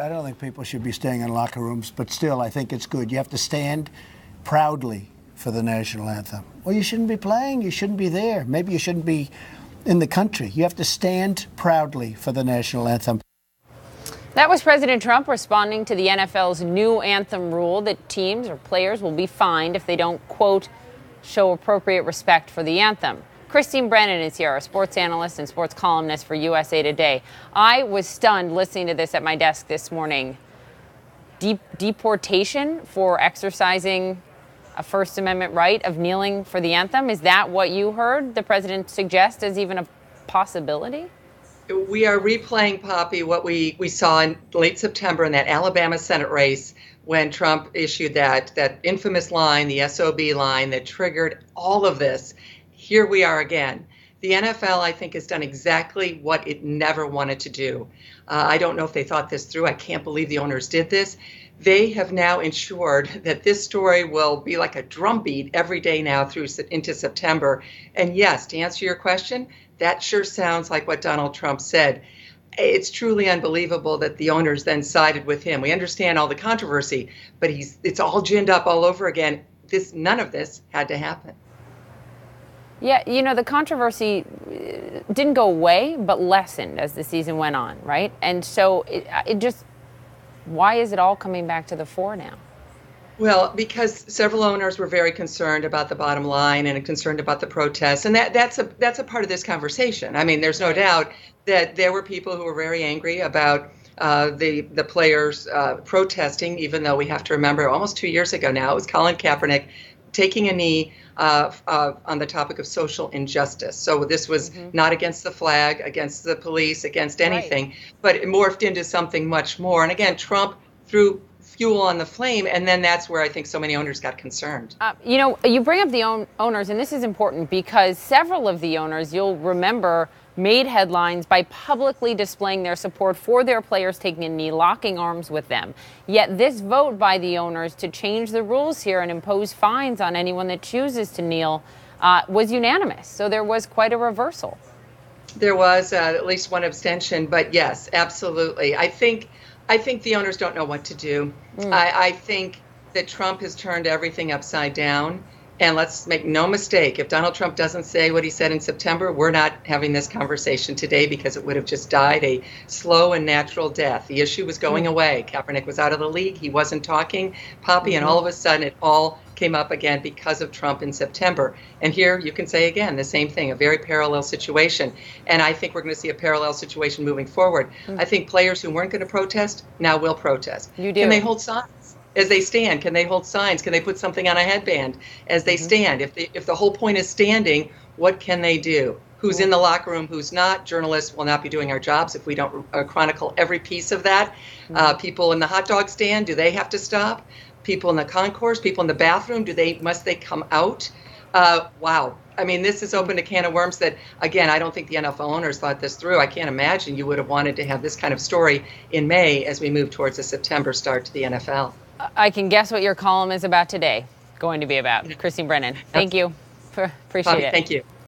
I don't think people should be staying in locker rooms, but still, I think it's good. You have to stand proudly for the national anthem. Well, you shouldn't be playing. You shouldn't be there. Maybe you shouldn't be in the country. You have to stand proudly for the national anthem. That was President Trump responding to the NFL's new anthem rule that teams or players will be fined if they don't, quote, show appropriate respect for the anthem. Christine Brennan is here, a sports analyst and sports columnist for USA Today. I was stunned listening to this at my desk this morning. Deportation for exercising a First Amendment right of kneeling for the anthem. Is that what you heard the president suggest as even a possibility? We are replaying, Poppy, what we, we saw in late September in that Alabama Senate race when Trump issued that, that infamous line, the SOB line, that triggered all of this here we are again. The NFL, I think, has done exactly what it never wanted to do. Uh, I don't know if they thought this through. I can't believe the owners did this. They have now ensured that this story will be like a drumbeat every day now through into September. And yes, to answer your question, that sure sounds like what Donald Trump said. It's truly unbelievable that the owners then sided with him. We understand all the controversy, but he's it's all ginned up all over again. This none of this had to happen. Yeah, you know, the controversy uh, didn't go away, but lessened as the season went on, right? And so it, uh, it just, why is it all coming back to the fore now? Well, because several owners were very concerned about the bottom line and concerned about the protests, and that that's a that's a part of this conversation. I mean, there's no doubt that there were people who were very angry about uh, the the players uh, protesting, even though we have to remember almost two years ago now it was Colin Kaepernick taking a knee uh, uh, on the topic of social injustice. So this was mm-hmm. not against the flag, against the police, against anything, right. but it morphed into something much more. And again, Trump threw fuel on the flame, and then that's where I think so many owners got concerned. Uh, you know, you bring up the own- owners, and this is important because several of the owners, you'll remember, made headlines by publicly displaying their support for their players taking a knee, locking arms with them. Yet this vote by the owners to change the rules here and impose fines on anyone that chooses to kneel uh, was unanimous. So there was quite a reversal. There was uh, at least one abstention, but yes, absolutely. I think I think the owners don't know what to do. Mm. I, I think that Trump has turned everything upside down. And let's make no mistake, if Donald Trump doesn't say what he said in September, we're not having this conversation today because it would have just died a slow and natural death. The issue was going mm-hmm. away. Kaepernick was out of the league. He wasn't talking, Poppy, and all of a sudden it all came up again because of Trump in September. And here you can say again the same thing, a very parallel situation. And I think we're going to see a parallel situation moving forward. Mm-hmm. I think players who weren't going to protest now will protest. You do. Can they hold signs? As they stand? Can they hold signs? Can they put something on a headband as they mm-hmm. stand? If, if the whole point is standing, what can they do? Who's in the locker room, who's not? Journalists will not be doing our jobs if we don't uh, chronicle every piece of that. Mm-hmm. Uh, people in the hot dog stand, do they have to stop? People in the concourse, people in the bathroom, do they must they come out? Uh, wow. I mean, this has opened a can of worms that, again, I don't think the NFL owners thought this through. I can't imagine you would have wanted to have this kind of story in May as we move towards a September start to the NFL. I can guess what your column is about today, going to be about. Christine Brennan, thank you. Appreciate Poppy, it. Thank you.